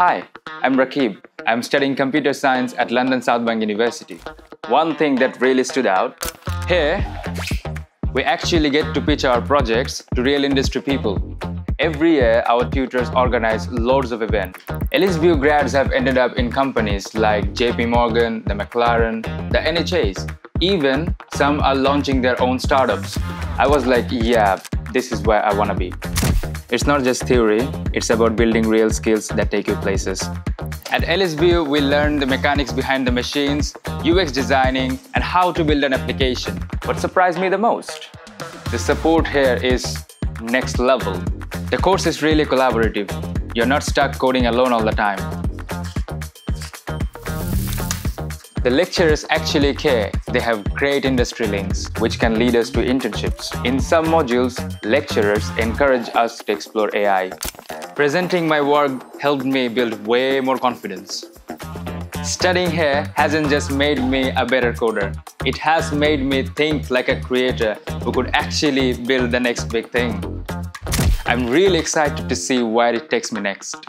Hi, I'm Rakib. I'm studying computer science at London South Bank University. One thing that really stood out here, we actually get to pitch our projects to real industry people. Every year, our tutors organize loads of events. LSBU grads have ended up in companies like JP Morgan, the McLaren, the NHS. Even some are launching their own startups. I was like, yeah, this is where I want to be. It's not just theory, it's about building real skills that take you places. At LSBU, we learn the mechanics behind the machines, UX designing, and how to build an application. What surprised me the most? The support here is next level. The course is really collaborative. You're not stuck coding alone all the time. The lecturers actually care. They have great industry links, which can lead us to internships. In some modules, lecturers encourage us to explore AI. Presenting my work helped me build way more confidence. Studying here hasn't just made me a better coder, it has made me think like a creator who could actually build the next big thing. I'm really excited to see where it takes me next.